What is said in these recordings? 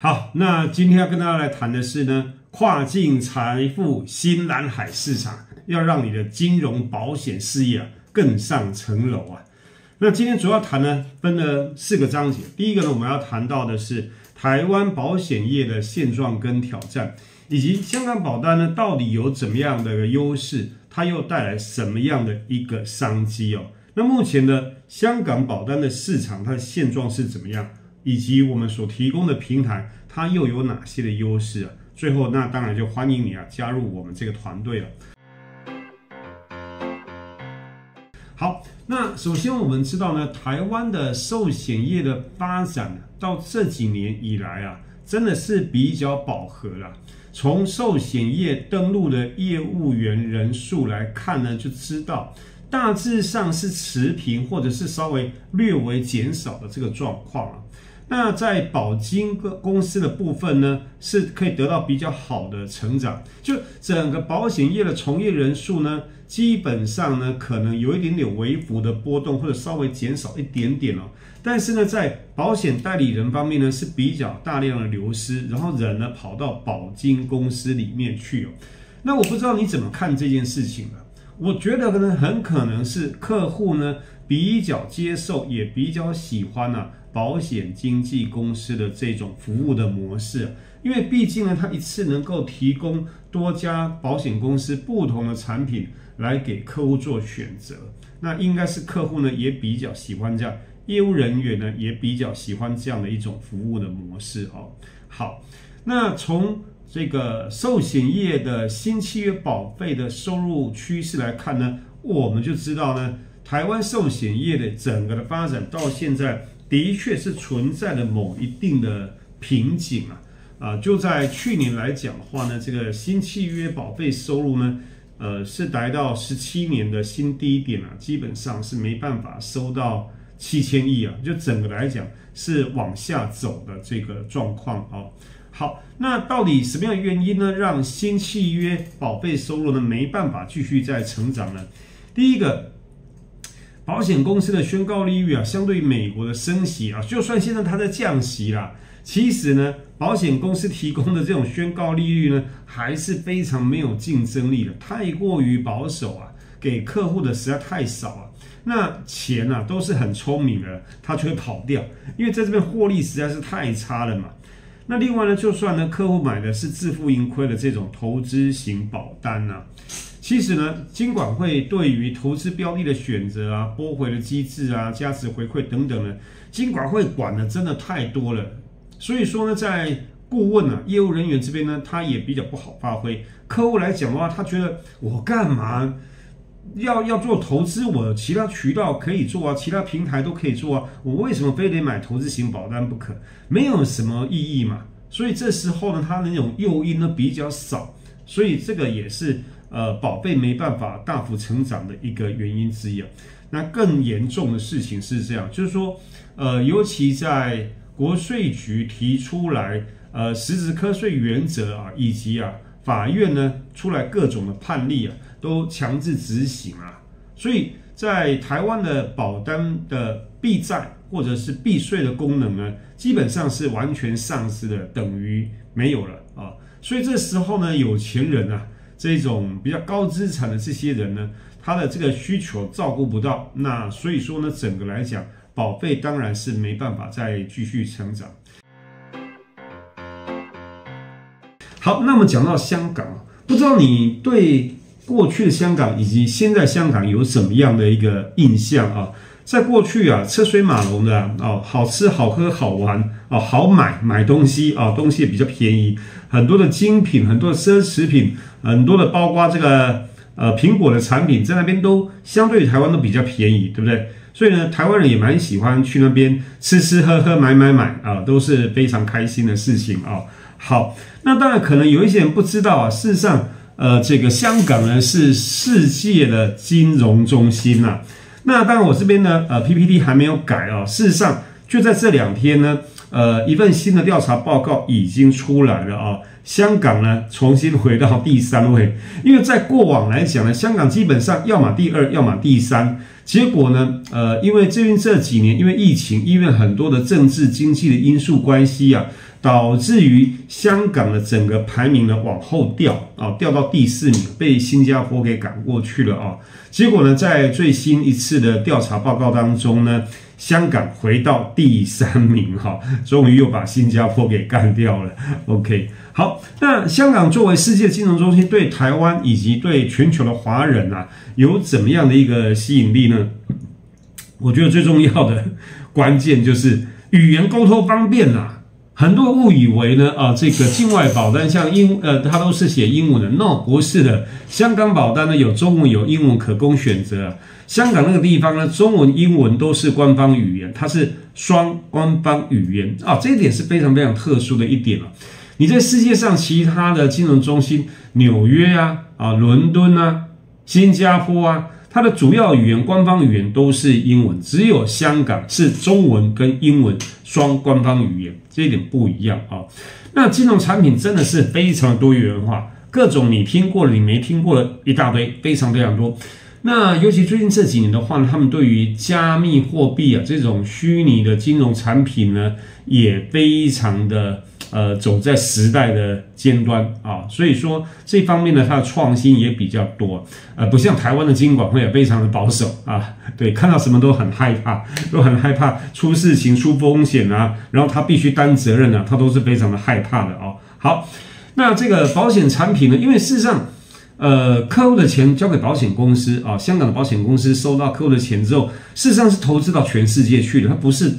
好，那今天要跟大家来谈的是呢，跨境财富新蓝海市场，要让你的金融保险事业啊更上层楼啊。那今天主要谈呢，分了四个章节。第一个呢，我们要谈到的是台湾保险业的现状跟挑战，以及香港保单呢到底有怎么样的优势，它又带来什么样的一个商机哦。那目前呢，香港保单的市场它的现状是怎么样？以及我们所提供的平台，它又有哪些的优势啊？最后，那当然就欢迎你啊加入我们这个团队了。好，那首先我们知道呢，台湾的寿险业的发展到这几年以来啊，真的是比较饱和了。从寿险业登录的业务员人数来看呢，就知道大致上是持平，或者是稍微略微减少的这个状况啊。那在保金公司的部分呢，是可以得到比较好的成长。就整个保险业的从业人数呢，基本上呢，可能有一点点微幅的波动，或者稍微减少一点点哦。但是呢，在保险代理人方面呢，是比较大量的流失，然后人呢跑到保金公司里面去哦。那我不知道你怎么看这件事情呢？我觉得可能很可能是客户呢比较接受，也比较喜欢呢。保险经纪公司的这种服务的模式，因为毕竟呢，它一次能够提供多家保险公司不同的产品来给客户做选择，那应该是客户呢也比较喜欢这样，业务人员呢也比较喜欢这样的一种服务的模式哦。好，那从这个寿险业的新契约保费的收入趋势来看呢，我们就知道呢，台湾寿险业的整个的发展到现在。的确是存在了某一定的瓶颈啊，啊，就在去年来讲的话呢，这个新契约保费收入呢，呃，是达到十七年的新低点啊，基本上是没办法收到七千亿啊，就整个来讲是往下走的这个状况啊。好，那到底什么样的原因呢，让新契约保费收入呢没办法继续在成长呢？第一个。保险公司的宣告利率啊，相对于美国的升息啊，就算现在它在降息啦，其实呢，保险公司提供的这种宣告利率呢，还是非常没有竞争力的，太过于保守啊，给客户的实在太少啊。那钱呢，都是很聪明的，它就会跑掉，因为在这边获利实在是太差了嘛。那另外呢，就算呢，客户买的是自负盈亏的这种投资型保单呢。其实呢，金管会对于投资标的的选择啊、拨回的机制啊、价值回馈等等呢，金管会管的真的太多了。所以说呢，在顾问啊、业务人员这边呢，他也比较不好发挥。客户来讲的话，他觉得我干嘛要要做投资？我其他渠道可以做啊，其他平台都可以做啊，我为什么非得买投资型保单不可？没有什么意义嘛。所以这时候呢，他那种诱因呢比较少，所以这个也是。呃，宝贝没办法大幅成长的一个原因之一啊。那更严重的事情是这样，就是说，呃，尤其在国税局提出来，呃，实质课税原则啊，以及啊，法院呢出来各种的判例啊，都强制执行啊。所以在台湾的保单的避债或者是避税的功能呢，基本上是完全丧失的，等于没有了啊。所以这时候呢，有钱人啊。这种比较高资产的这些人呢，他的这个需求照顾不到，那所以说呢，整个来讲，保费当然是没办法再继续成长。好，那么讲到香港，不知道你对过去的香港以及现在香港有什么样的一个印象啊？在过去啊，车水马龙的哦，好吃好喝好玩哦，好买买东西啊，东西也比较便宜，很多的精品，很多的奢侈品，很多的包括这个呃苹果的产品，在那边都相对于台湾都比较便宜，对不对？所以呢，台湾人也蛮喜欢去那边吃吃喝喝买买买啊，都是非常开心的事情啊。好，那当然可能有一些人不知道啊，事实上，呃，这个香港呢是世界的金融中心呐。那当然，我这边呢，呃，PPT 还没有改啊。事实上，就在这两天呢，呃，一份新的调查报告已经出来了啊。香港呢，重新回到第三位，因为在过往来讲呢，香港基本上要么第二，要么第三。结果呢，呃，因为最近这几年，因为疫情，因为很多的政治经济的因素关系啊，导致于香港的整个排名呢往后掉啊，掉到第四名，被新加坡给赶过去了啊。结果呢，在最新一次的调查报告当中呢，香港回到第三名哈，终于又把新加坡给干掉了。OK，好，那香港作为世界金融中心，对台湾以及对全球的华人啊，有怎么样的一个吸引力呢？我觉得最重要的关键就是语言沟通方便啊。很多误以为呢，啊，这个境外保单像英，呃，它都是写英文的。No，不是的。香港保单呢，有中文有英文可供选择。香港那个地方呢，中文、英文都是官方语言，它是双官方语言啊，这一点是非常非常特殊的一点了。你在世界上其他的金融中心，纽约啊，啊，伦敦啊，新加坡啊。它的主要语言、官方语言都是英文，只有香港是中文跟英文双官方语言，这一点不一样啊。那金融产品真的是非常多元化，各种你听过的、你没听过的一大堆，非常非常多。那尤其最近这几年的话呢，他们对于加密货币啊这种虚拟的金融产品呢，也非常的。呃，走在时代的尖端啊，所以说这方面呢，它的创新也比较多，呃，不像台湾的金管会也非常的保守啊，对，看到什么都很害怕，都很害怕出事情、出风险啊，然后他必须担责任呢，他都是非常的害怕的哦。好，那这个保险产品呢，因为事实上，呃，客户的钱交给保险公司啊，香港的保险公司收到客户的钱之后，事实上是投资到全世界去的，它不是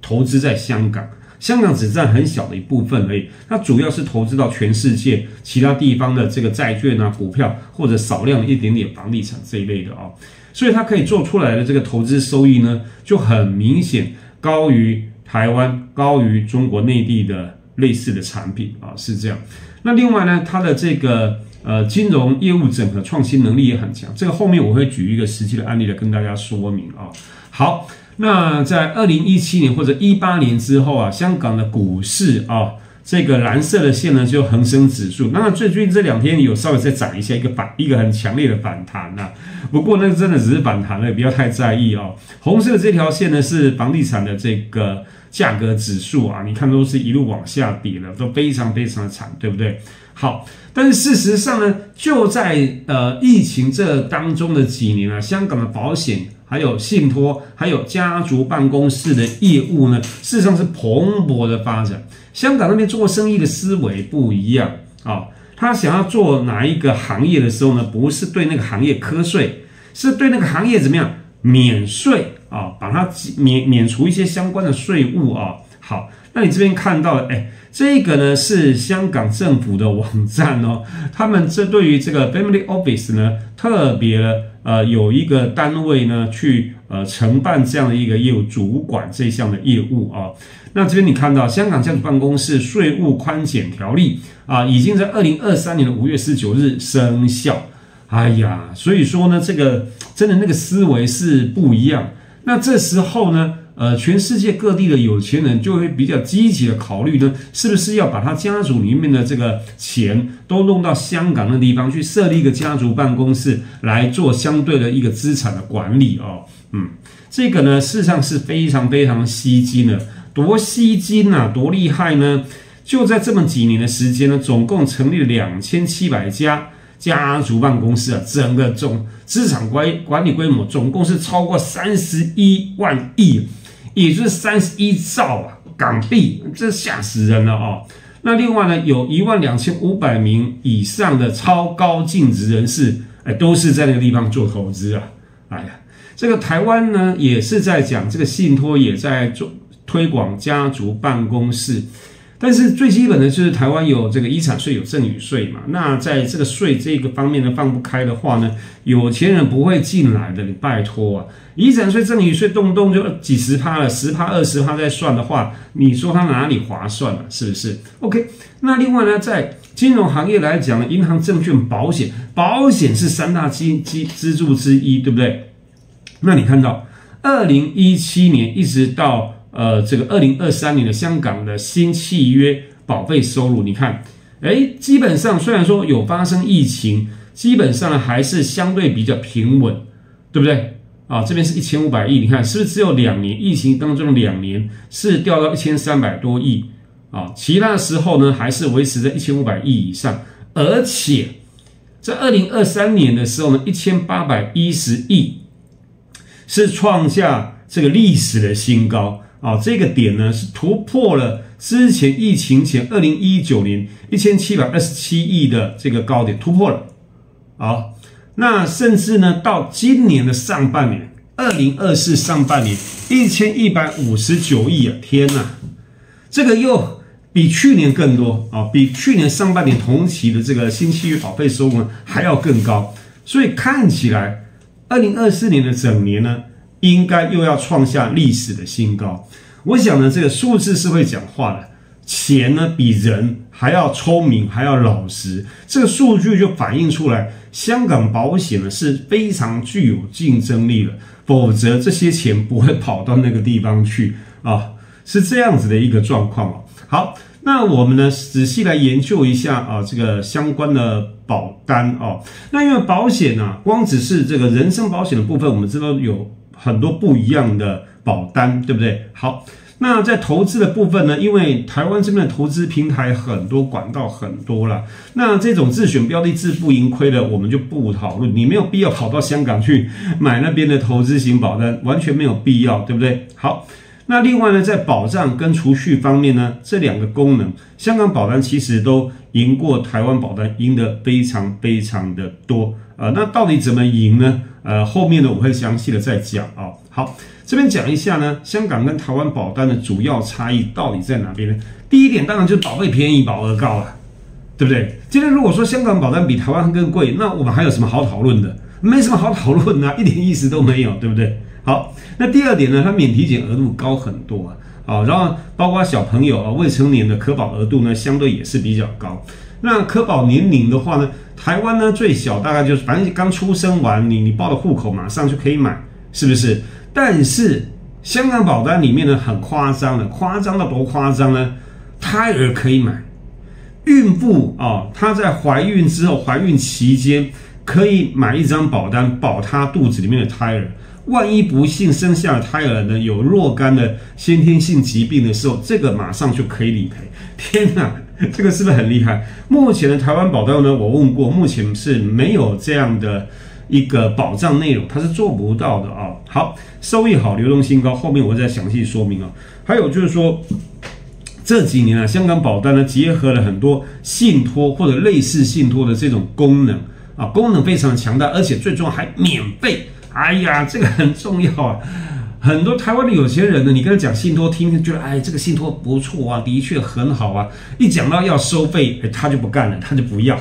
投资在香港。香港只占很小的一部分而已，它主要是投资到全世界其他地方的这个债券啊、股票或者少量的一点点房地产这一类的啊，所以它可以做出来的这个投资收益呢，就很明显高于台湾、高于中国内地的类似的产品啊，是这样。那另外呢，它的这个呃金融业务整合创新能力也很强，这个后面我会举一个实际的案例来跟大家说明啊。好。那在二零一七年或者一八年之后啊，香港的股市啊，这个蓝色的线呢就恒生指数。那最最近这两天有稍微再涨一下，一个反一个很强烈的反弹呐。不过那个真的只是反弹了，也不要太在意哦。红色的这条线呢是房地产的这个价格指数啊，你看都是一路往下跌了，都非常非常的惨，对不对？好，但是事实上呢，就在呃疫情这当中的几年啊，香港的保险。还有信托，还有家族办公室的业务呢，事实上是蓬勃的发展。香港那边做生意的思维不一样啊，他想要做哪一个行业的时候呢，不是对那个行业瞌税，是对那个行业怎么样免税啊，把它免免除一些相关的税务啊。好，那你这边看到的，哎，这个呢是香港政府的网站哦，他们这对于这个 Family Office 呢特别。呃，有一个单位呢，去呃承办这样的一个业务，主管这项的业务啊。那这边你看到香港政府办公室税务宽减条例啊，已经在二零二三年的五月十九日生效。哎呀，所以说呢，这个真的那个思维是不一样。那这时候呢？呃，全世界各地的有钱人就会比较积极的考虑呢，是不是要把他家族里面的这个钱都弄到香港的地方去设立一个家族办公室来做相对的一个资产的管理哦。嗯，这个呢，事实上是非常非常吸金的，多吸金呐，多厉害呢！就在这么几年的时间呢，总共成立了两千七百家家族办公室啊，整个总资产管管理规模总共是超过三十一万亿。也就是三十一兆啊港币，这吓死人了哦。那另外呢，有一万两千五百名以上的超高净值人士，哎，都是在那个地方做投资啊。哎呀，这个台湾呢也是在讲这个信托，也在做推广家族办公室。但是最基本的就是台湾有这个遗产税有赠与税嘛，那在这个税这个方面呢放不开的话呢，有钱人不会进来的，你拜托啊，遗产税赠与税动不动就几十趴了，十趴二十趴在算的话，你说它哪里划算了，是不是？OK，那另外呢，在金融行业来讲，银行、证券、保险，保险是三大基基支柱之一，对不对？那你看到二零一七年一直到。呃，这个二零二三年的香港的新契约保费收入，你看，哎，基本上虽然说有发生疫情，基本上还是相对比较平稳，对不对？啊，这边是一千五百亿，你看是不是只有两年疫情当中两年是掉到一千三百多亿啊，其他时候呢还是维持在一千五百亿以上，而且在二零二三年的时候呢，一千八百一十亿是创下这个历史的新高。啊，这个点呢是突破了之前疫情前二零一九年一千七百二十七亿的这个高点突破了，好，那甚至呢到今年的上半年。二零二四上半年一千一百五十九亿啊！天呐，这个又比去年更多啊！比去年上半年同期的这个新契约保费收入还要更高，所以看起来二零二四年的整年呢，应该又要创下历史的新高。我想呢，这个数字是会讲话的，钱呢比人还要聪明，还要老实，这个数据就反映出来，香港保险呢是非常具有竞争力的。否则这些钱不会跑到那个地方去啊，是这样子的一个状况哦。好，那我们呢仔细来研究一下啊，这个相关的保单哦。那因为保险呢，光只是这个人身保险的部分，我们知道有很多不一样的保单，对不对？好。那在投资的部分呢？因为台湾这边的投资平台很多，管道很多了。那这种自选标的、自负盈亏的，我们就不讨论。你没有必要跑到香港去买那边的投资型保单，完全没有必要，对不对？好，那另外呢，在保障跟储蓄方面呢，这两个功能，香港保单其实都赢过台湾保单，赢得非常非常的多。呃，那到底怎么赢呢？呃，后面呢我会详细的再讲啊。好。这边讲一下呢，香港跟台湾保单的主要差异到底在哪边呢？第一点当然就是保费便宜，保额高啊，对不对？今天如果说香港保单比台湾更贵，那我们还有什么好讨论的？没什么好讨论的，一点意思都没有，对不对？好，那第二点呢，它免体检额度高很多啊，啊，然后包括小朋友啊、未成年的可保额度呢，相对也是比较高。那可保年龄的话呢，台湾呢最小大概就是反正刚出生完，你你报了户口马上就可以买，是不是？但是香港保单里面呢很夸张的，夸张到多夸张呢？胎儿可以买，孕妇啊，她在怀孕之后，怀孕期间可以买一张保单，保她肚子里面的胎儿。万一不幸生下的胎儿呢有若干的先天性疾病的时候，这个马上就可以理赔。天哪，这个是不是很厉害？目前的台湾保单呢，我问过，目前是没有这样的。一个保障内容，它是做不到的啊。好，收益好，流动性高，后面我再详细说明啊。还有就是说，这几年啊，香港保单呢结合了很多信托或者类似信托的这种功能啊，功能非常强大，而且最重要还免费。哎呀，这个很重要啊。很多台湾的有钱人呢，你跟他讲信托，听听觉得哎，这个信托不错啊，的确很好啊。一讲到要收费，哎，他就不干了，他就不要。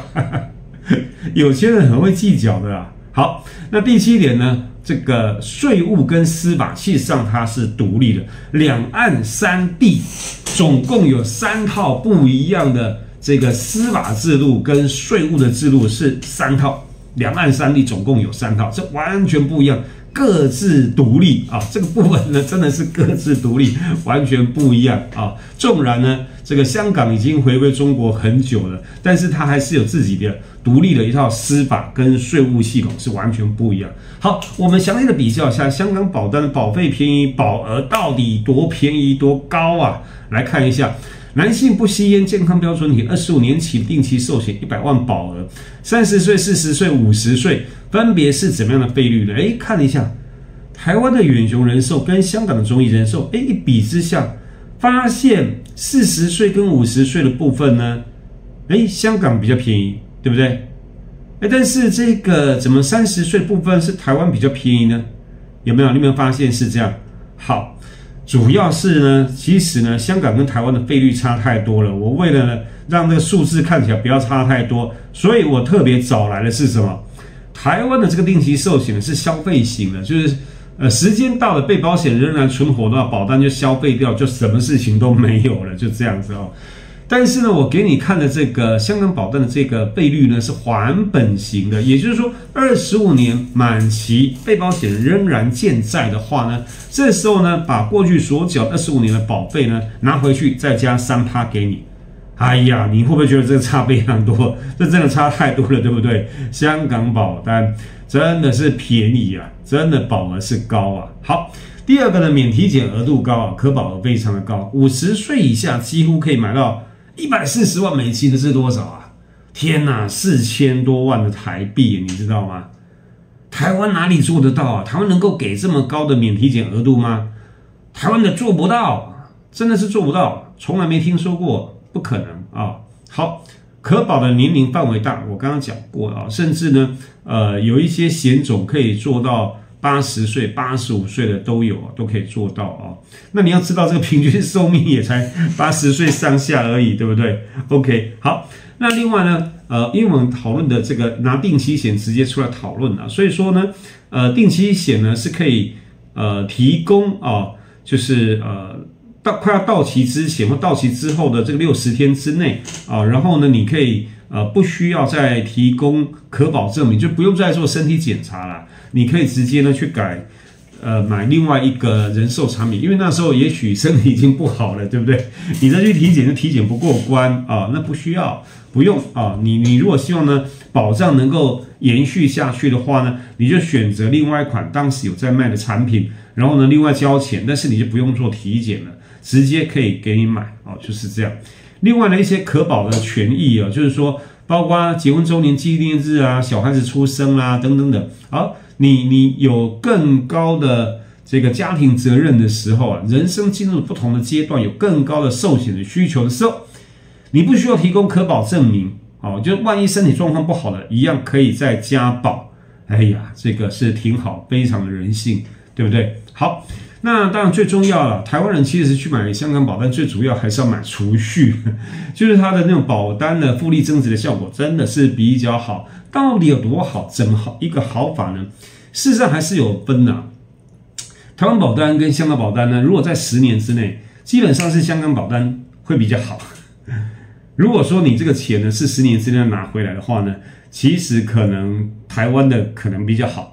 有钱人很会计较的啊。好，那第七点呢？这个税务跟司法，事实上它是独立的。两岸三地总共有三套不一样的这个司法制度跟税务的制度是三套，两岸三地总共有三套，这完全不一样。各自独立啊，这个部分呢 真的是各自独立，完全不一样啊。纵然呢，这个香港已经回归中国很久了，但是它还是有自己的独立的一套司法跟税务系统，是完全不一样。好，我们详细的比较一下香港保单的保费便宜，保额到底多便宜多高啊？来看一下。男性不吸烟，健康标准体，二十五年起定期寿险一百万保额，三十岁、四十岁、五十岁分别是怎么样的费率呢？哎，看了一下，台湾的远雄人寿跟香港的中医人寿，哎，一比之下，发现四十岁跟五十岁的部分呢，哎，香港比较便宜，对不对？哎，但是这个怎么三十岁部分是台湾比较便宜呢？有没有？你有没有发现是这样？好。主要是呢，其实呢，香港跟台湾的费率差太多了。我为了呢，让这个数字看起来不要差太多，所以我特别找来的是什么？台湾的这个定期寿险是消费型的，就是呃，时间到了，被保险仍然存活的话，保单就消费掉，就什么事情都没有了，就这样子哦。但是呢，我给你看的这个香港保单的这个倍率呢是还本型的，也就是说，二十五年满期被保险人仍然健在的话呢，这时候呢，把过去所缴二十五年的保费呢拿回去，再加三趴给你。哎呀，你会不会觉得这个差非常多？这真的差太多了，对不对？香港保单真的是便宜啊，真的保额是高啊。好。第二个呢，免体检额度高啊，可保额非常的高，五十岁以下几乎可以买到一百四十万美金的是多少啊？天哪，四千多万的台币，你知道吗？台湾哪里做得到啊？台湾能够给这么高的免体检额度吗？台湾的做不到，真的是做不到，从来没听说过，不可能啊！好，可保的年龄范围大，我刚刚讲过啊，甚至呢，呃，有一些险种可以做到八十岁、八十五岁的都有，都可以做到啊。那你要知道，这个平均寿命也才八十岁上下而已，对不对？OK，好。那另外呢，呃，因为我们讨论的这个拿定期险直接出来讨论了，所以说呢，呃，定期险呢是可以呃提供啊，就是呃到快要到期之前或到期之后的这个六十天之内啊，然后呢，你可以呃不需要再提供可保证明，就不用再做身体检查了，你可以直接呢去改。呃，买另外一个人寿产品，因为那时候也许身体已经不好了，对不对？你再去体检就体检不过关啊，那不需要，不用啊。你你如果希望呢，保障能够延续下去的话呢，你就选择另外一款当时有在卖的产品，然后呢，另外交钱，但是你就不用做体检了，直接可以给你买啊，就是这样。另外呢，一些可保的权益啊，就是说，包括结婚周年纪念日啊，小孩子出生啦，等等等，好。你你有更高的这个家庭责任的时候啊，人生进入不同的阶段，有更高的寿险的需求的时候，你不需要提供可保证明哦，就万一身体状况不好的，一样可以再加保。哎呀，这个是挺好，非常的人性，对不对？好，那当然最重要了，台湾人其实去买香港保单，最主要还是要买储蓄，就是它的那种保单的复利增值的效果真的是比较好。到底有多好？怎么好一个好法呢？事实上还是有分的。台湾保单跟香港保单呢，如果在十年之内，基本上是香港保单会比较好。如果说你这个钱呢是十年之内拿回来的话呢，其实可能台湾的可能比较好。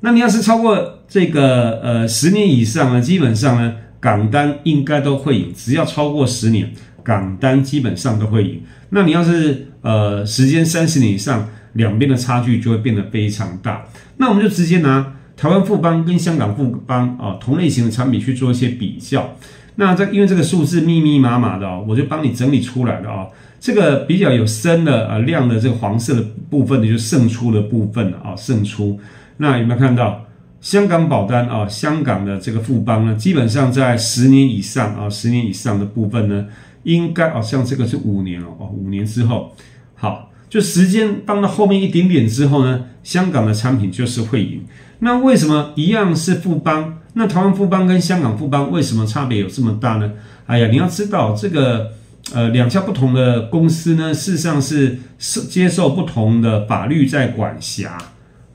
那你要是超过这个呃十年以上呢，基本上呢港单应该都会赢，只要超过十年，港单基本上都会赢。那你要是呃时间三十年以上。两边的差距就会变得非常大。那我们就直接拿台湾富邦跟香港富邦啊同类型的产品去做一些比较。那这因为这个数字密密麻麻的哦，我就帮你整理出来了啊。这个比较有深的呃亮的这个黄色的部分呢，就胜出的部分啊，胜出。那有没有看到香港保单啊？香港的这个富邦呢，基本上在十年以上啊，十年以上的部分呢，应该哦，像这个是五年哦，哦，五年之后好。就时间放到后面一点点之后呢，香港的产品就是会赢。那为什么一样是富邦？那台湾富邦跟香港富邦为什么差别有这么大呢？哎呀，你要知道这个呃两家不同的公司呢，事实上是是接受不同的法律在管辖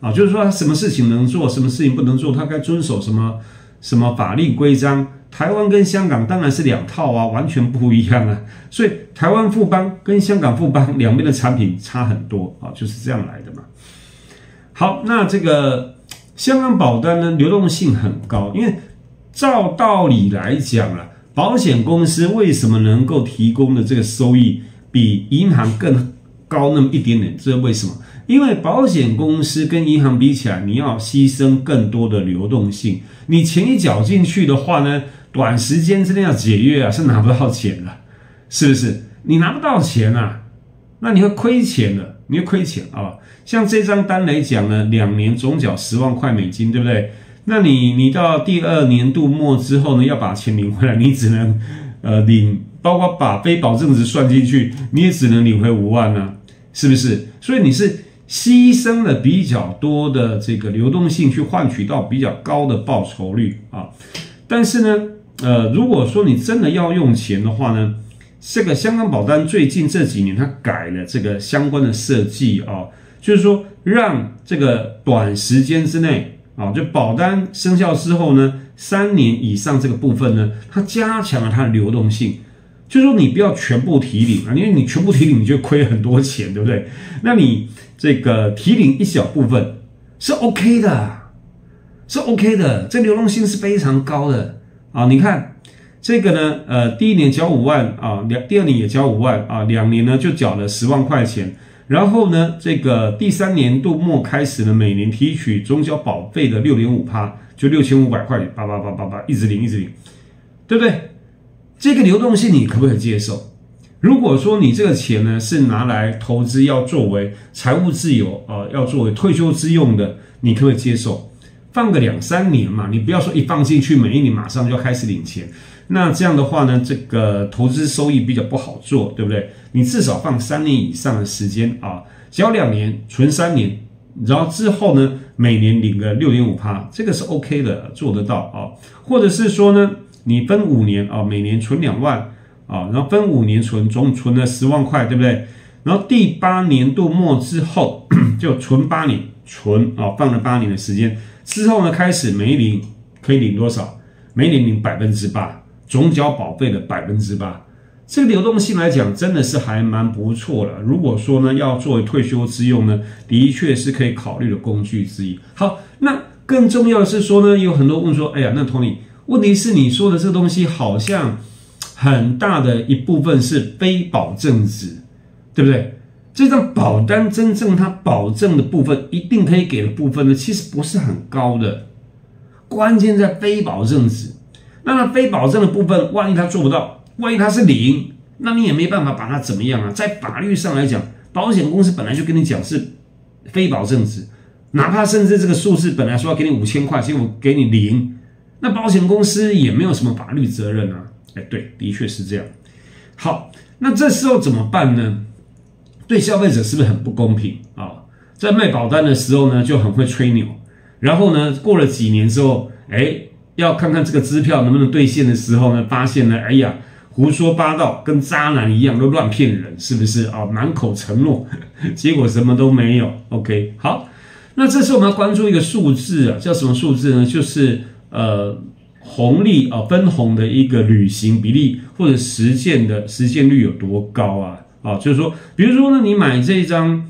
啊，就是说他什么事情能做，什么事情不能做，他该遵守什么什么法律规章。台湾跟香港当然是两套啊，完全不一样啊。所以台湾富邦跟香港富邦两边的产品差很多啊，就是这样来的嘛。好，那这个香港保单呢，流动性很高，因为照道理来讲啊，保险公司为什么能够提供的这个收益比银行更高那么一点点？这是为什么？因为保险公司跟银行比起来，你要牺牲更多的流动性，你钱一缴进去的话呢？短时间之内要解约啊，是拿不到钱的，是不是？你拿不到钱啊，那你会亏钱的，你会亏钱啊。像这张单来讲呢，两年总缴十万块美金，对不对？那你你到第二年度末之后呢，要把钱领回来，你只能呃领，包括把非保证值算进去，你也只能领回五万呢，是不是？所以你是牺牲了比较多的这个流动性，去换取到比较高的报酬率啊。但是呢？呃，如果说你真的要用钱的话呢，这个香港保单最近这几年它改了这个相关的设计啊，就是说让这个短时间之内啊，就保单生效之后呢，三年以上这个部分呢，它加强了它的流动性，就是说你不要全部提领啊，因为你全部提领你就亏很多钱，对不对？那你这个提领一小部分是 OK 的，是 OK 的，这流动性是非常高的。啊，你看这个呢，呃，第一年交五万啊，两第二年也交五万啊，两年呢就缴了十万块钱。然后呢，这个第三年度末开始呢，每年提取中交保费的六点五趴，就六千五百块，八八八八八，一直领一直领，对不对？这个流动性你可不可以接受？如果说你这个钱呢是拿来投资，要作为财务自由啊，要作为退休之用的，你可不可以接受？放个两三年嘛，你不要说一放进去，每一年马上就开始领钱，那这样的话呢，这个投资收益比较不好做，对不对？你至少放三年以上的时间啊，交两年，存三年，然后之后呢，每年领个六点五趴，这个是 OK 的，做得到啊。或者是说呢，你分五年啊，每年存两万啊，然后分五年存，总存了十万块，对不对？然后第八年度末之后 就存八年，存啊，放了八年的时间。之后呢，开始每领可以领多少？每年领百分之八，总缴保费的百分之八。这个流动性来讲，真的是还蛮不错的。如果说呢，要作为退休之用呢，的确是可以考虑的工具之一。好，那更重要的是说呢，有很多问说，哎呀，那 Tony，问题是你说的这个东西好像很大的一部分是非保证值，对不对？这张保单真正它保证的部分，一定可以给的部分呢，其实不是很高的。关键在非保证值，那它非保证的部分，万一它做不到，万一它是零，那你也没办法把它怎么样啊？在法律上来讲，保险公司本来就跟你讲是非保证值，哪怕甚至这个数字本来说要给你五千块，结果给你零，那保险公司也没有什么法律责任啊。哎，对，的确是这样。好，那这时候怎么办呢？对消费者是不是很不公平啊？在卖保单的时候呢，就很会吹牛，然后呢，过了几年之后，哎，要看看这个支票能不能兑现的时候呢，发现呢，哎呀，胡说八道，跟渣男一样，都乱骗人，是不是啊？满口承诺，结果什么都没有。OK，好，那这时候我们要关注一个数字啊，叫什么数字呢？就是呃，红利啊，分红的一个履行比例或者实践的实践率有多高啊？啊，就是说，比如说呢，你买这一张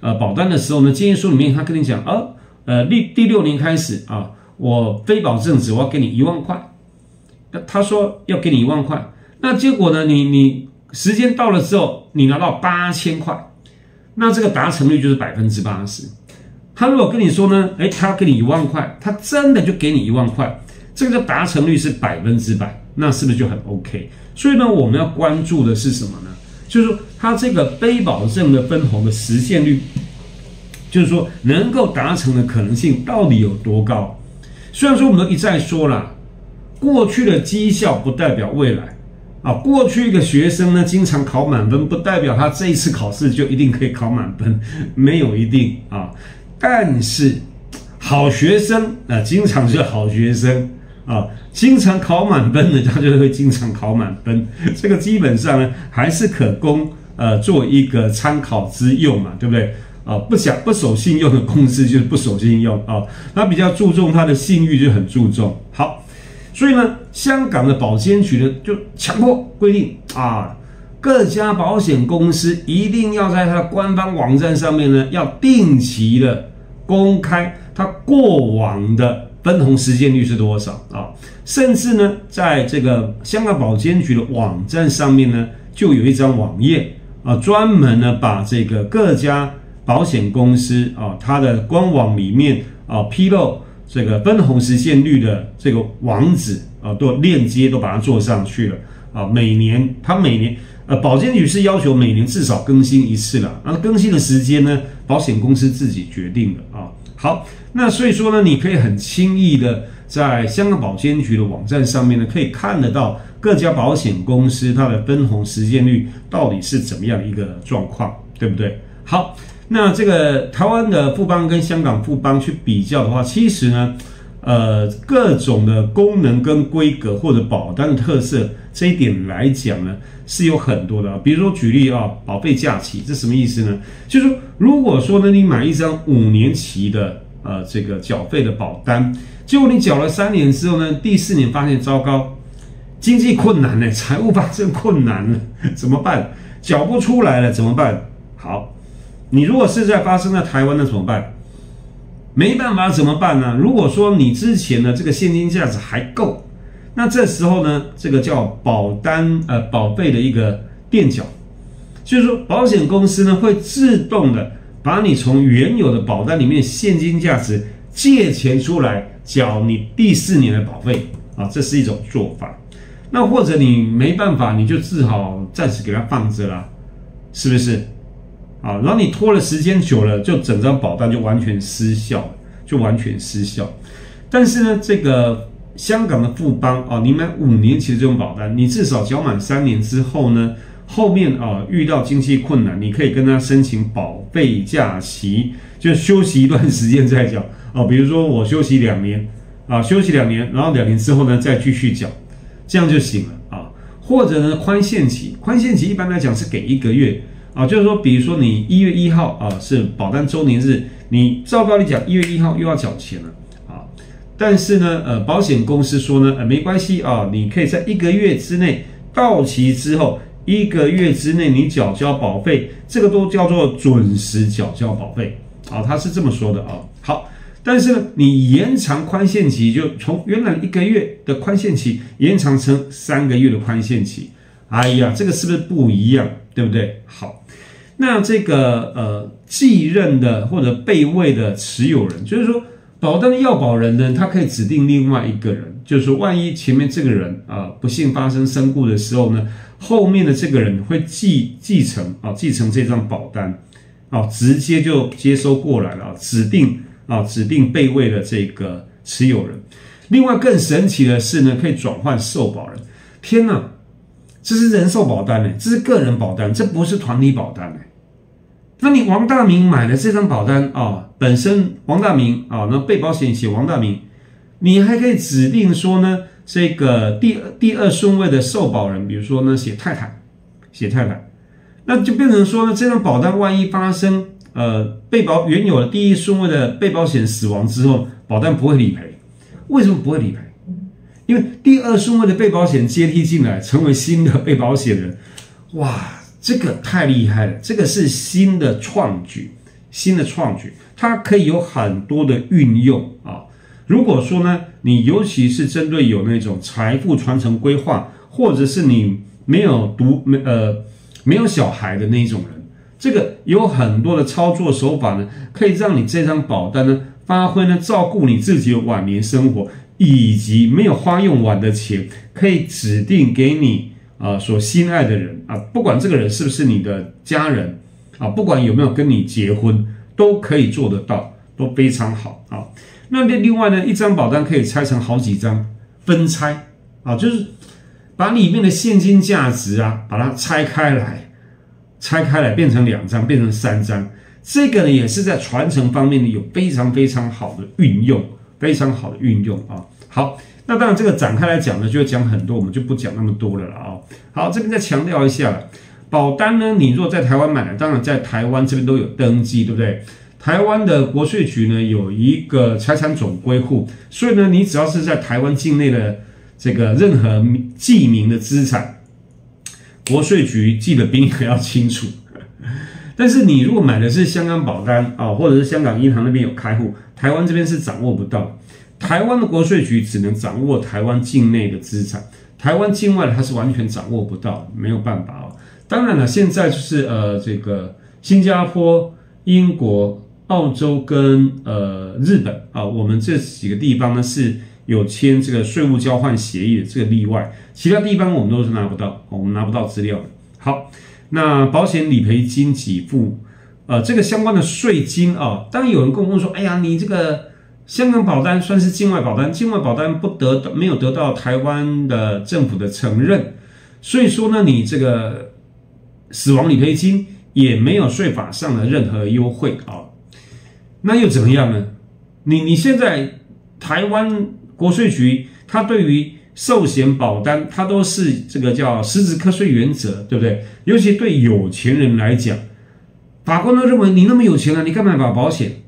呃保单的时候呢，建议书里面他跟你讲啊，呃，第第六年开始啊，我非保证值我要给你一万块，那他说要给你一万块，那结果呢，你你时间到了之后，你拿到八千块，那这个达成率就是百分之八十。他如果跟你说呢，哎，他要给你一万块，他真的就给你一万块，这个达成率是百分之百，那是不是就很 OK？所以呢，我们要关注的是什么呢？就是说，它这个非保证的分红的实现率，就是说能够达成的可能性到底有多高？虽然说我们都一再说了，过去的绩效不代表未来啊。过去一个学生呢，经常考满分，不代表他这一次考试就一定可以考满分，没有一定啊。但是好学生啊，经常是好学生。啊，经常考满分的，他就会经常考满分。这个基本上呢，还是可供呃做一个参考之用嘛，对不对？啊，不想不守信用的公司就是不守信用啊，他比较注重他的信誉就很注重。好，所以呢，香港的保监局呢就强迫规定啊，各家保险公司一定要在它的官方网站上面呢，要定期的公开它过往的。分红实现率是多少啊？甚至呢，在这个香港保监局的网站上面呢，就有一张网页啊，专门呢把这个各家保险公司啊，它的官网里面啊披露这个分红实现率的这个网址啊，都链接都把它做上去了啊。每年它每年呃，保监局是要求每年至少更新一次了，那更新的时间呢，保险公司自己决定的啊。好，那所以说呢，你可以很轻易的在香港保监局的网站上面呢，可以看得到各家保险公司它的分红实现率到底是怎么样一个状况，对不对？好，那这个台湾的富邦跟香港富邦去比较的话，其实呢，呃，各种的功能跟规格或者保单的特色这一点来讲呢，是有很多的。比如说举例啊，保费假期，这什么意思呢？就是说。如果说呢，你买一张五年期的呃这个缴费的保单，结果你缴了三年之后呢，第四年发现糟糕，经济困难呢，财务发生困难了，怎么办？缴不出来了怎么办？好，你如果是在发生在台湾，那怎么办？没办法，怎么办呢？如果说你之前的这个现金价值还够，那这时候呢，这个叫保单呃保费的一个垫缴。就是说保险公司呢会自动的把你从原有的保单里面现金价值借钱出来缴你第四年的保费啊，这是一种做法。那或者你没办法，你就只好暂时给它放着啦，是不是？啊，然后你拖了时间久了，就整张保单就完全失效，就完全失效。但是呢，这个香港的富邦啊，你买五年期的这种保单，你至少缴满三年之后呢，后面啊遇到经济困难，你可以跟他申请保费假期，就休息一段时间再缴啊。比如说我休息两年啊，休息两年，然后两年之后呢再继续缴，这样就行了啊。或者呢宽限期，宽限期一般来讲是给一个月。啊，就是说，比如说你一月一号啊是保单周年日，你照道理讲一月一号又要缴钱了，但是呢，呃，保险公司说呢，呃，没关系啊，你可以在一个月之内到期之后，一个月之内你缴交保费，这个都叫做准时缴交保费啊，他是这么说的啊。好，但是呢，你延长宽限期，就从原来一个月的宽限期延长成三个月的宽限期，哎呀，这个是不是不一样？对不对？好。那这个呃继任的或者被位的持有人，就是说保单的要保人呢，他可以指定另外一个人，就是说万一前面这个人啊不幸发生身故的时候呢，后面的这个人会继继承啊继承这张保单啊，直接就接收过来了，指定啊指定备位的这个持有人。另外更神奇的是呢，可以转换受保人。天哪！这是人寿保单呢，这是个人保单，这不是团体保单呢。那你王大明买了这张保单啊，本身王大明啊，那被保险写王大明，你还可以指定说呢，这个第第二顺位的受保人，比如说呢写太太，写太太，那就变成说呢，这张保单万一发生呃被保原有的第一顺位的被保险死亡之后，保单不会理赔，为什么不会理赔？因为第二顺位的被保险接替进来，成为新的被保险人，哇，这个太厉害了！这个是新的创举，新的创举，它可以有很多的运用啊。如果说呢，你尤其是针对有那种财富传承规划，或者是你没有独没呃没有小孩的那种人，这个有很多的操作手法呢，可以让你这张保单呢发挥呢照顾你自己的晚年生活。以及没有花用完的钱，可以指定给你啊所心爱的人啊，不管这个人是不是你的家人啊，不管有没有跟你结婚，都可以做得到，都非常好啊。那另另外呢，一张保单可以拆成好几张，分拆啊，就是把里面的现金价值啊，把它拆开来，拆开来变成两张，变成三张，这个呢也是在传承方面呢有非常非常好的运用。非常好的运用啊！好，那当然这个展开来讲呢，就要讲很多，我们就不讲那么多了了啊。好，这边再强调一下，保单呢，你如果在台湾买，当然在台湾这边都有登记，对不对？台湾的国税局呢有一个财产总归户，所以呢，你只要是在台湾境内的这个任何记名的资产，国税局记得比你还要清楚。但是你如果买的是香港保单啊，或者是香港银行那边有开户，台湾这边是掌握不到。台湾的国税局只能掌握台湾境内的资产，台湾境外的它是完全掌握不到，没有办法哦。当然了，现在就是呃这个新加坡、英国、澳洲跟呃日本啊，我们这几个地方呢是有签这个税务交换协议的这个例外，其他地方我们都是拿不到，我们拿不到资料的。好。那保险理赔金给付，呃，这个相关的税金啊，当然有人跟我问说，哎呀，你这个香港保单算是境外保单，境外保单不得没有得到台湾的政府的承认，所以说呢，你这个死亡理赔金也没有税法上的任何优惠啊，那又怎么样呢？你你现在台湾国税局，它对于寿险保单，它都是这个叫实质课税原则，对不对？尤其对有钱人来讲，法官都认为你那么有钱了，你干嘛买保险？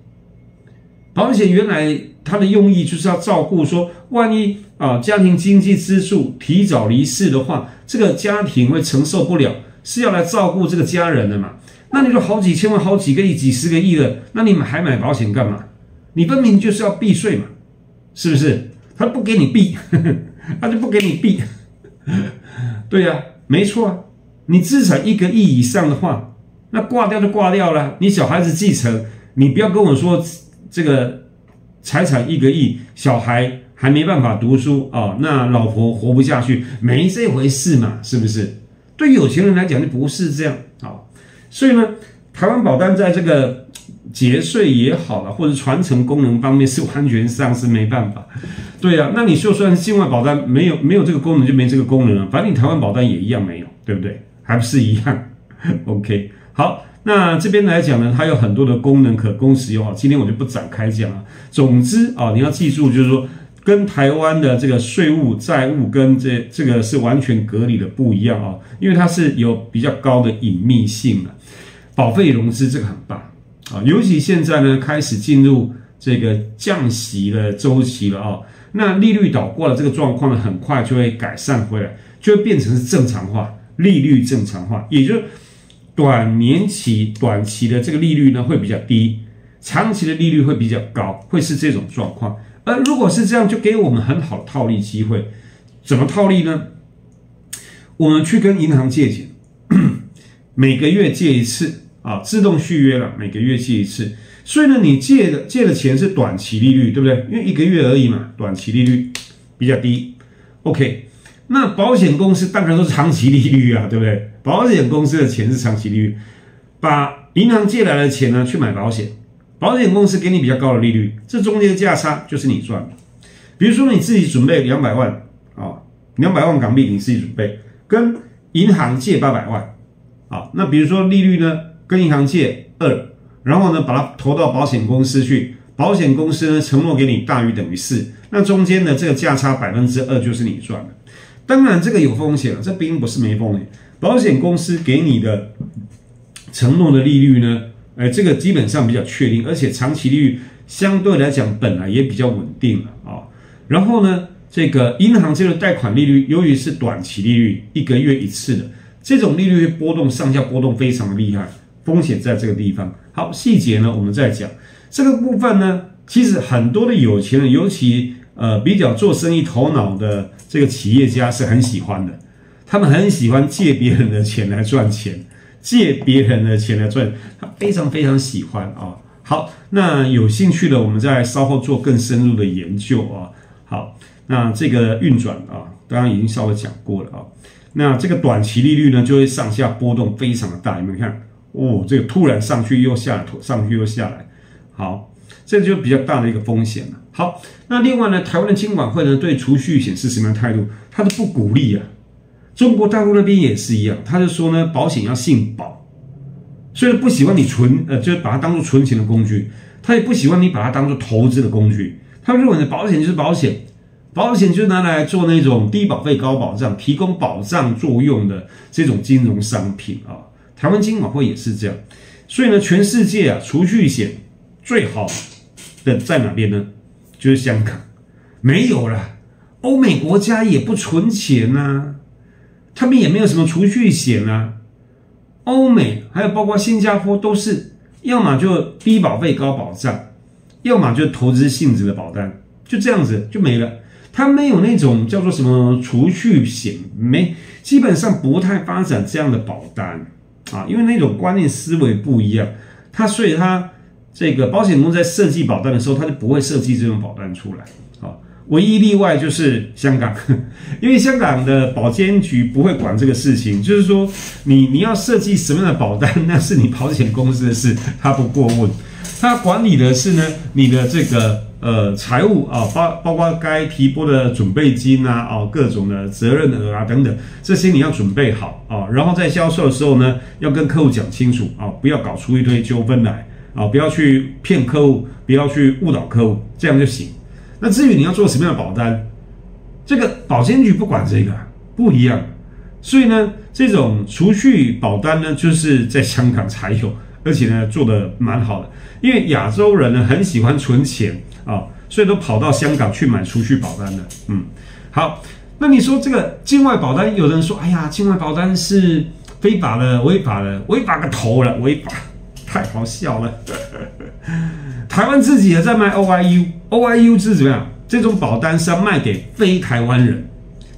保险原来它的用意就是要照顾，说万一啊家庭经济支柱提早离世的话，这个家庭会承受不了，是要来照顾这个家人的嘛？那你说好几千万、好几个亿、几十个亿的，那你们还买保险干嘛？你分明就是要避税嘛，是不是？他不给你避。他就不给你避，对呀，没错啊，你资产一个亿以上的话，那挂掉就挂掉了。你小孩子继承，你不要跟我说这个财产一个亿，小孩还没办法读书啊，那老婆活不下去，没这回事嘛，是不是？对有钱人来讲就不是这样啊。所以呢，台湾保单在这个节税也好了，或者传承功能方面是完全上是没办法。对呀，那你就算境外保单没有没有这个功能就没这个功能了，反正你台湾保单也一样没有，对不对？还不是一样？OK，好，那这边来讲呢，它有很多的功能可供使用啊，今天我就不展开讲了。总之啊，你要记住，就是说跟台湾的这个税务债务跟这这个是完全隔离的不一样啊，因为它是有比较高的隐秘性的。保费融资这个很棒啊，尤其现在呢开始进入这个降息的周期了啊，那利率倒挂的这个状况呢，很快就会改善回来，就会变成是正常化，利率正常化，也就是短年期、短期的这个利率呢会比较低，长期的利率会比较高，会是这种状况。而如果是这样，就给我们很好的套利机会。怎么套利呢？我们去跟银行借钱，每个月借一次。啊，自动续约了，每个月借一次，所以呢，你借的借的钱是短期利率，对不对？因为一个月而已嘛，短期利率比较低。OK，那保险公司当然都是长期利率啊，对不对？保险公司的钱是长期利率，把银行借来的钱呢去买保险，保险公司给你比较高的利率，这中间的价差就是你赚的。比如说你自己准备两百万啊，两百万港币你自己准备，跟银行借八百万，啊，那比如说利率呢？跟银行借二，然后呢，把它投到保险公司去，保险公司呢承诺给你大于等于四，那中间的这个价差百分之二就是你赚的。当然这个有风险了，这并不是没风险。保险公司给你的承诺的利率呢，哎，这个基本上比较确定，而且长期利率相对来讲本来也比较稳定了啊。然后呢，这个银行这个贷款利率由于是短期利率，一个月一次的，这种利率波动上下波动非常的厉害。风险在这个地方。好，细节呢，我们再讲这个部分呢。其实很多的有钱人，尤其呃比较做生意头脑的这个企业家是很喜欢的。他们很喜欢借别人的钱来赚钱，借别人的钱来赚，他非常非常喜欢啊。好，那有兴趣的，我们再稍后做更深入的研究啊。好，那这个运转啊，刚刚已经稍微讲过了啊。那这个短期利率呢，就会上下波动非常的大，你们看？哦，这个突然上去又下来，上去又下来，好，这就比较大的一个风险了。好，那另外呢，台湾的金管会呢对储蓄险是什么样态度？他都不鼓励啊。中国大陆那边也是一样，他就说呢，保险要信保，所以不喜欢你存，呃，就是把它当做存钱的工具，他也不喜欢你把它当做投资的工具。他认为呢，保险就是保险，保险就是拿来做那种低保费高保障、提供保障作用的这种金融商品啊。台湾金管会也是这样，所以呢，全世界啊，储蓄险最好的在哪边呢？就是香港，没有了。欧美国家也不存钱呐，他们也没有什么储蓄险啊。欧美还有包括新加坡，都是要么就低保费高保障，要么就投资性质的保单，就这样子就没了。他没有那种叫做什么储蓄险，没，基本上不太发展这样的保单。啊，因为那种观念思维不一样，他所以他这个保险公司在设计保单的时候，他就不会设计这种保单出来。唯一例外就是香港，因为香港的保监局不会管这个事情，就是说你你要设计什么样的保单，那是你保险公司的事，他不过问，他管理的是呢你的这个。呃，财务啊，包包括该提拨的准备金啊，哦，各种的责任额啊等等，这些你要准备好啊。然后在销售的时候呢，要跟客户讲清楚啊，不要搞出一堆纠纷来啊，不要去骗客户，不要去误导客户，这样就行。那至于你要做什么样的保单，这个保监局不管这个，不一样。所以呢，这种储蓄保单呢，就是在香港才有，而且呢，做的蛮好的，因为亚洲人呢很喜欢存钱。啊，所以都跑到香港去买储蓄保单的。嗯，好，那你说这个境外保单，有人说，哎呀，境外保单是非法的、违法的，违法个头了，违法，太好笑了。台湾自己也在卖 OIU，OIU 是怎么样？这种保单是要卖给非台湾人，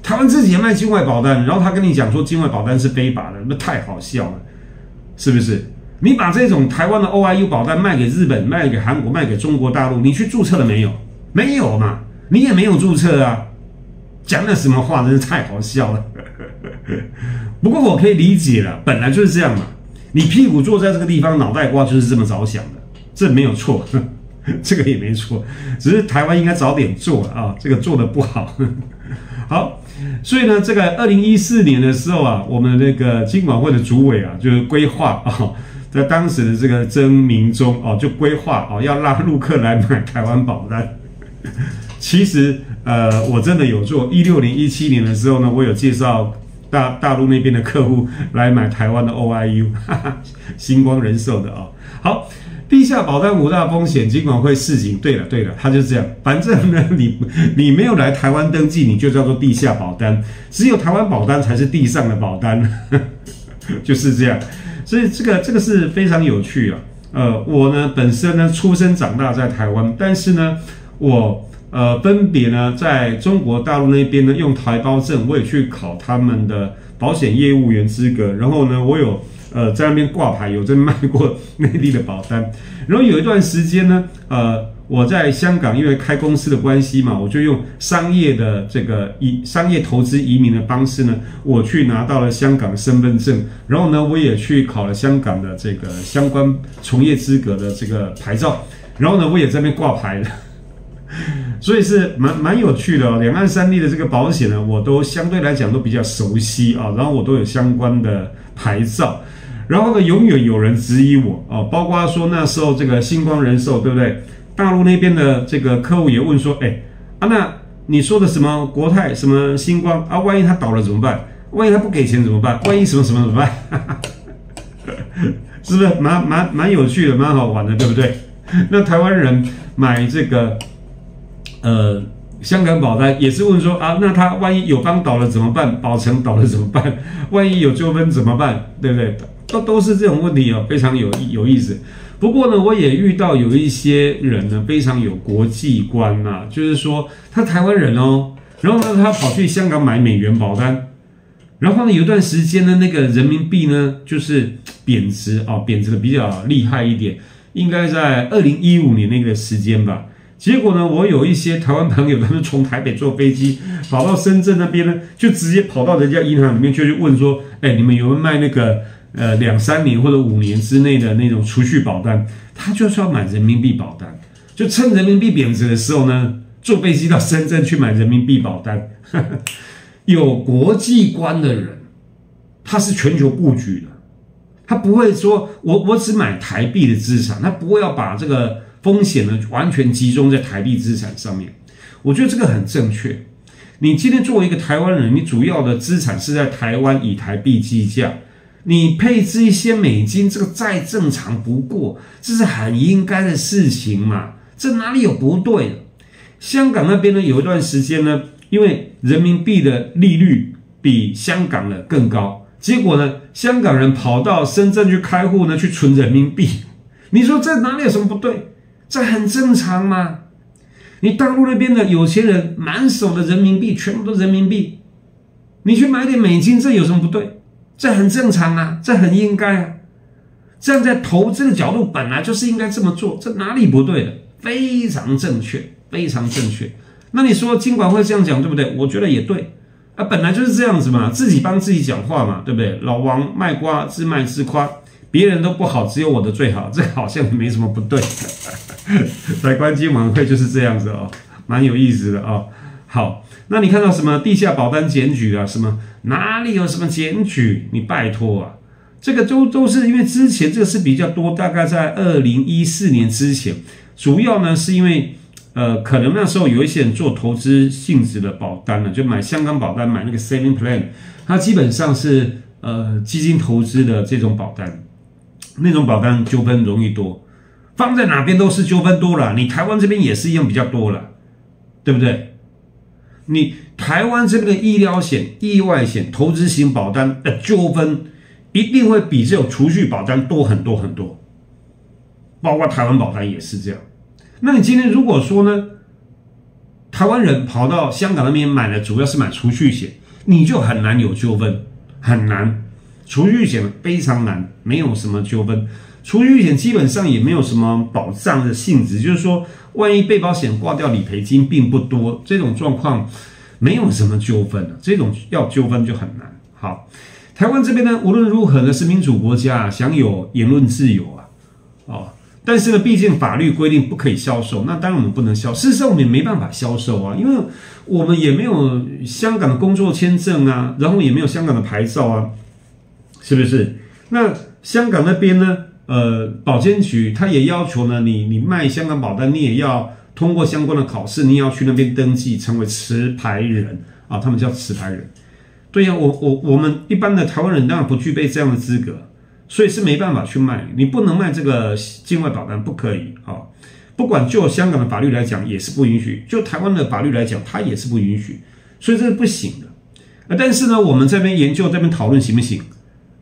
台湾自己也卖境外保单，然后他跟你讲说境外保单是非法的，那太好笑了，是不是？你把这种台湾的 OIU 保单卖给日本、卖给韩国、卖给中国大陆，你去注册了没有？没有嘛，你也没有注册啊，讲的什么话，真是太好笑了。不过我可以理解了，本来就是这样嘛，你屁股坐在这个地方，脑袋瓜就是这么着想的，这没有错，这个也没错，只是台湾应该早点做啊，这个做的不好。好，所以呢，这个二零一四年的时候啊，我们那个金管会的主委啊，就是规划啊。在当时的这个征名中哦，就规划哦要拉陆客来买台湾保单。其实呃，我真的有做。一六年、一七年的时候呢，我有介绍大大陆那边的客户来买台湾的 OIU，哈哈星光人寿的哦。好，地下保单五大风险，尽管会示警。对了对了，他就是这样。反正呢，你 你没有来台湾登记，你就叫做地下保单。只有台湾保单才是地上的保单，就是这样。所以这个这个是非常有趣啊，呃，我呢本身呢出生长大在台湾，但是呢，我呃分别呢在中国大陆那边呢用台胞证，我也去考他们的保险业务员资格，然后呢我有呃在那边挂牌，有在卖过内地的保单，然后有一段时间呢，呃。我在香港，因为开公司的关系嘛，我就用商业的这个移商业投资移民的方式呢，我去拿到了香港身份证，然后呢，我也去考了香港的这个相关从业资格的这个牌照，然后呢，我也在那边挂牌了，所以是蛮蛮有趣的哦。两岸三地的这个保险呢，我都相对来讲都比较熟悉啊，然后我都有相关的牌照，然后呢，永远有人质疑我哦，包括说那时候这个星光人寿，对不对？大陆那边的这个客户也问说：“哎，啊，那你说的什么国泰、什么星光啊？万一他倒了怎么办？万一他不给钱怎么办？万一什么什么怎么办？是不是蛮蛮蛮有趣的，蛮好玩的，对不对？那台湾人买这个呃香港保单也是问说啊，那他万一友邦倒了怎么办？宝城倒了怎么办？万一有纠纷怎么办？对不对？都都是这种问题哦，非常有有意思。”不过呢，我也遇到有一些人呢，非常有国际观呐，就是说他台湾人哦，然后呢，他跑去香港买美元保单，然后呢，有一段时间呢，那个人民币呢，就是贬值啊，贬值的比较厉害一点，应该在二零一五年那个时间吧。结果呢，我有一些台湾朋友，他们从台北坐飞机跑到深圳那边呢，就直接跑到人家银行里面就去问说，哎，你们有没有卖那个？呃，两三年或者五年之内的那种储蓄保单，他就是要买人民币保单，就趁人民币贬值的时候呢，坐飞机到深圳去买人民币保单。有国际观的人，他是全球布局的，他不会说我我只买台币的资产，他不会要把这个风险呢完全集中在台币资产上面。我觉得这个很正确。你今天作为一个台湾人，你主要的资产是在台湾以台币计价。你配置一些美金，这个再正常不过，这是很应该的事情嘛？这哪里有不对？香港那边呢，有一段时间呢，因为人民币的利率比香港的更高，结果呢，香港人跑到深圳去开户呢，去存人民币。你说这哪里有什么不对？这很正常嘛？你大陆那边的有钱人满手的人民币，全部都人民币，你去买点美金，这有什么不对？这很正常啊，这很应该啊，站在投资的角度，本来就是应该这么做，这哪里不对的？非常正确，非常正确。那你说金管会这样讲对不对？我觉得也对啊，本来就是这样子嘛，自己帮自己讲话嘛，对不对？老王卖瓜，自卖自夸，别人都不好，只有我的最好，这好像没什么不对。台关金管会就是这样子哦，蛮有意思的哦。好，那你看到什么地下保单检举啊？什么？哪里有什么检举？你拜托啊！这个都都是因为之前这个是比较多，大概在二零一四年之前，主要呢是因为呃，可能那时候有一些人做投资性质的保单呢，就买香港保单，买那个 saving plan，它基本上是呃基金投资的这种保单，那种保单纠纷容易多，放在哪边都是纠纷多了。你台湾这边也是一样比较多了，对不对？你台湾这边的医疗险、意外险、投资型保单的纠纷，一定会比这种储蓄保单多很多很多，包括台湾保单也是这样。那你今天如果说呢，台湾人跑到香港那边买的主要是买储蓄险，你就很难有纠纷，很难。储蓄险非常难，没有什么纠纷。储蓄险基本上也没有什么保障的性质，就是说，万一被保险挂掉，理赔金并不多，这种状况没有什么纠纷的。这种要纠纷就很难。好，台湾这边呢，无论如何呢，是民主国家，享有言论自由啊，哦，但是呢，毕竟法律规定不可以销售，那当然我们不能销。事实上，我们也没办法销售啊，因为我们也没有香港的工作签证啊，然后也没有香港的牌照啊，是不是？那香港那边呢？呃，保监局他也要求呢，你你卖香港保单，你也要通过相关的考试，你也要去那边登记成为持牌人啊，他们叫持牌人。对呀，我我我们一般的台湾人当然不具备这样的资格，所以是没办法去卖，你不能卖这个境外保单，不可以啊。不管就香港的法律来讲，也是不允许；就台湾的法律来讲，它也是不允许，所以这是不行的。但是呢，我们这边研究这边讨论行不行？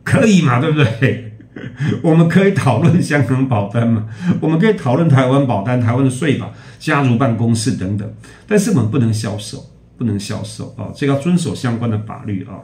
可以嘛，对不对？我们可以讨论香港保单嘛？我们可以讨论台湾保单、台湾的税法、家族办公室等等，但是我们不能销售，不能销售啊！这个要遵守相关的法律啊。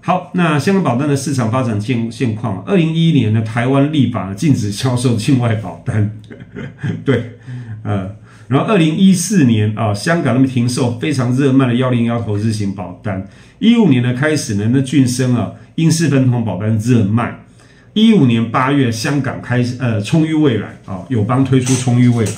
好，那香港保单的市场发展现现况，二零一一年呢，台湾立法禁止销售境外保单，对，呃，然后二零一四年啊，香港那边停售非常热卖的幺零幺投资型保单。一五年呢开始呢，那俊生啊，英式分通保单热卖。一五年八月，香港开呃，充裕未来啊，友邦推出充裕未来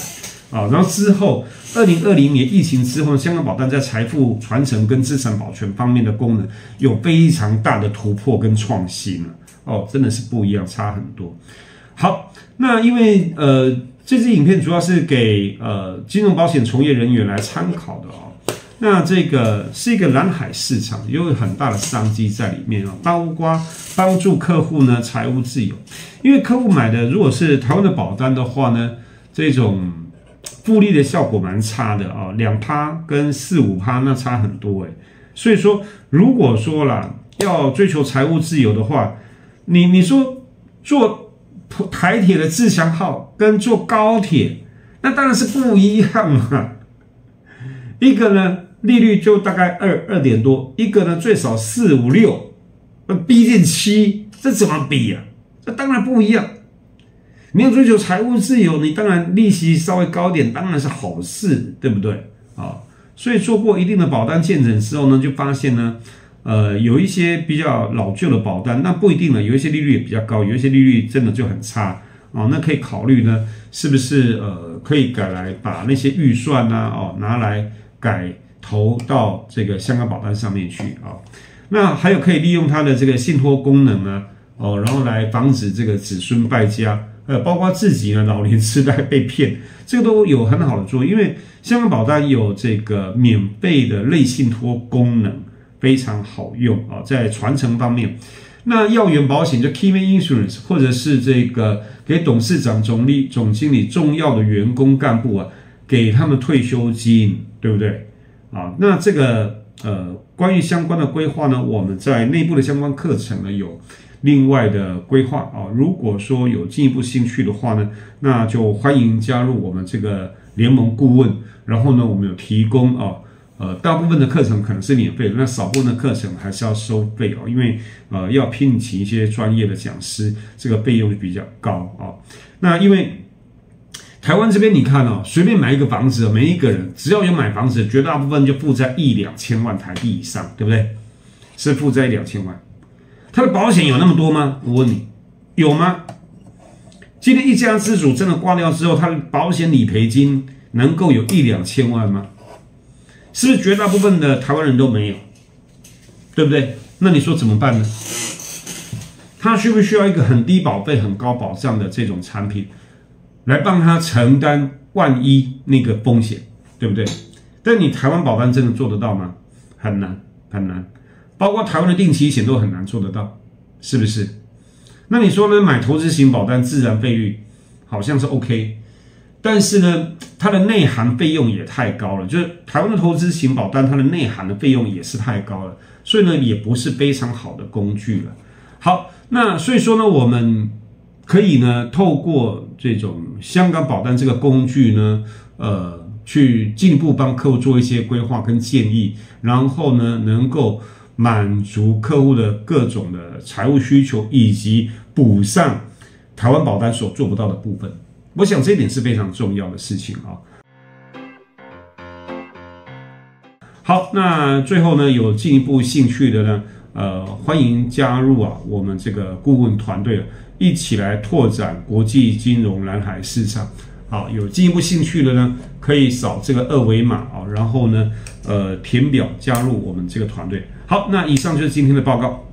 啊，然后之后二零二零年疫情之后，香港保单在财富传承跟资产保全方面的功能有非常大的突破跟创新了哦，真的是不一样，差很多。好，那因为呃，这支影片主要是给呃金融保险从业人员来参考的哦。那这个是一个蓝海市场，有很大的商机在里面啊，包括帮助客户呢财务自由。因为客户买的如果是台湾的保单的话呢，这种复利的效果蛮差的啊，两趴跟四五趴那差很多诶。所以说，如果说啦要追求财务自由的话，你你说做台铁的自强号跟坐高铁，那当然是不一样嘛。一个呢？利率就大概二二点多，一个呢最少四五六，那逼近七，这怎么比呀？这当然不一样。你要追求财务自由，你当然利息稍微高点，当然是好事，对不对？啊，所以做过一定的保单见证之后呢，就发现呢，呃，有一些比较老旧的保单，那不一定了，有一些利率也比较高，有一些利率真的就很差啊，那可以考虑呢，是不是呃可以改来把那些预算呢，哦拿来改。投到这个香港保单上面去啊，那还有可以利用它的这个信托功能呢，哦，然后来防止这个子孙败家，呃，包括自己呢老年痴呆被骗，这个都有很好的作用。因为香港保单有这个免费的类信托功能，非常好用啊，在传承方面，那要员保险就 Keyman Insurance，或者是这个给董事长、总理、总经理重要的员工干部啊，给他们退休金，对不对？啊，那这个呃，关于相关的规划呢，我们在内部的相关课程呢有另外的规划啊。如果说有进一步兴趣的话呢，那就欢迎加入我们这个联盟顾问。然后呢，我们有提供啊，呃，大部分的课程可能是免费的，那少部分的课程还是要收费哦，因为呃要聘请一些专业的讲师，这个费用比较高啊。那因为。台湾这边你看哦，随便买一个房子，每一个人只要有买房子，绝大部分就负债一两千万台币以上，对不对？是负债两千万，他的保险有那么多吗？我问你，有吗？今天一家之主真的挂掉之后，他的保险理赔金能够有一两千万吗？是不是绝大部分的台湾人都没有？对不对？那你说怎么办呢？他需不需要一个很低保费、很高保障的这种产品？来帮他承担万一那个风险，对不对？但你台湾保单真的做得到吗？很难很难，包括台湾的定期险都很难做得到，是不是？那你说呢？买投资型保单自然费率好像是 OK，但是呢，它的内涵费用也太高了。就是台湾的投资型保单，它的内涵的费用也是太高了，所以呢，也不是非常好的工具了。好，那所以说呢，我们。可以呢透过这种香港保单这个工具呢，呃，去进一步帮客户做一些规划跟建议，然后呢能够满足客户的各种的财务需求，以及补上台湾保单所做不到的部分。我想这一点是非常重要的事情啊。好，那最后呢，有进一步兴趣的呢，呃，欢迎加入啊，我们这个顾问团队，一起来拓展国际金融蓝海市场。好，有进一步兴趣的呢，可以扫这个二维码啊，然后呢，呃，填表加入我们这个团队。好，那以上就是今天的报告。